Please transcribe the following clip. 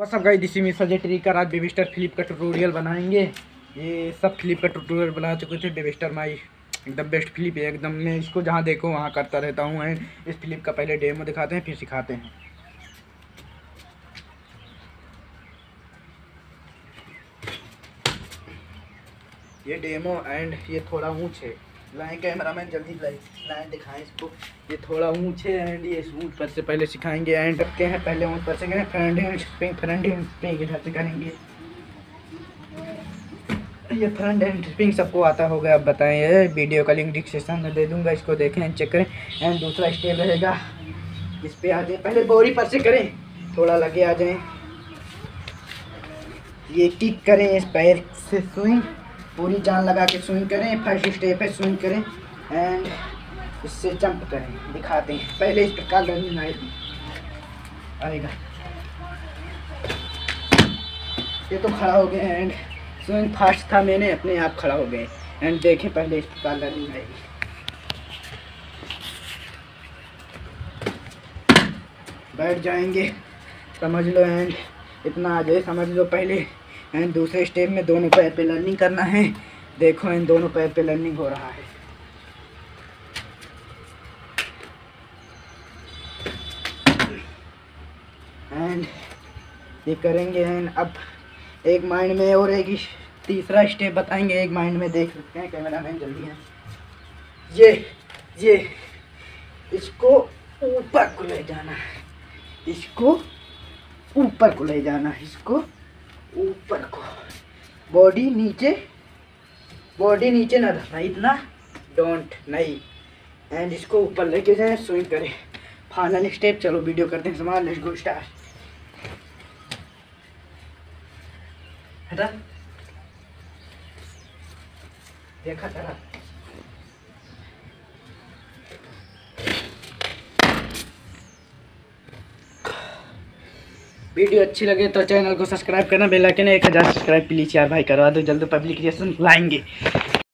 बस अब गई दिसी में सजे ट्रिकर आज बेबिस्टर फ्लिप का ट्यूटोरियल बनाएँगे। ये सब फ्लिप का ट्यूटोरियल बना चुके थे। बेबिस्टर माई एकदम बेस्ट फ्लिप है एकदम। मैं इसको जहाँ देखो, वहाँ करता रहता हूँ। एंड इस फ्लिप का पहले डेमो दिखाते हैं, फिर सिखाते हैं। ये डेमो एंड ये थोड़ा ऊँच है। लाइन कैमरा मैन जल्दी लाइन दिखाएँ इसको। ये थोड़ा ऊँच एंड, ये ऊँच पर से पहले सिखाएँगे एंड करते हैं, पहले ऊँच पर से करें, front handspring, front handspring इधर से करेंगे। ये फ्रंट एंड स्प्रिंग सबको आता होगा, अब बताएँ, ये वीडियो का लिंक डिस्क्रिप्शन में दे दूँगा, इसको देखें, चेक करें, एंड दूसरा स्टेप रहेगा। इस पर आ जाए, पहले बोरी पर से करें, थोड़ा लगे आ जाएँ। ये किक करें, इस पैर से स्विंग। पूरी जान लगा के स्विंग करें फ़र्स्ट स्टेप है स्विंग करें एंड इससे जंप करें, दिखाते हैं। पहले इस प्रकार रनिंग आएगी। आएगा। ये तो खड़ा हो गया एंड स्विंग फास्ट था मैंने, अपने आप खड़ा हो गए। एंड देखें पहले इस प्रकार रनिंग आएगी। बैठ जाएँगे। समझ लो एंड इतना आ जाए समझ लो पहले। एंड दूसरे स्टेप में दोनों पैर पे लर्निंग करना है। देखो इन दोनों पैर पे लर्निंग हो रहा है। एंड ये करेंगे एंड अब एक माइंड में और एक तीसरा स्टेप बताएँगे। एक माइंड में देख सकते हैं कैमरा मैन जल्दी है। ये ये, इसको ऊपर को ले जाना है। इसको ऊपर को ले जाना है। इसको बॉडी नीचे बॉडी नीचे ना रखना, इतना डोंट नहीं। एंड इसको ऊपर लेके जाए स्विंग करें। फाइनल स्टेप चलो वीडियो करते हैं समान लेट्स गो स्टार्ट हटा। देखा चला वीडियो अच्छी लगे तो चैनल को सब्सक्राइब करना, बेल आइकन एक हज़ार सब्सक्राइब प्लीज़ यार भाई, करवा दो, जल्द पब्लिकेशन लाएँगे।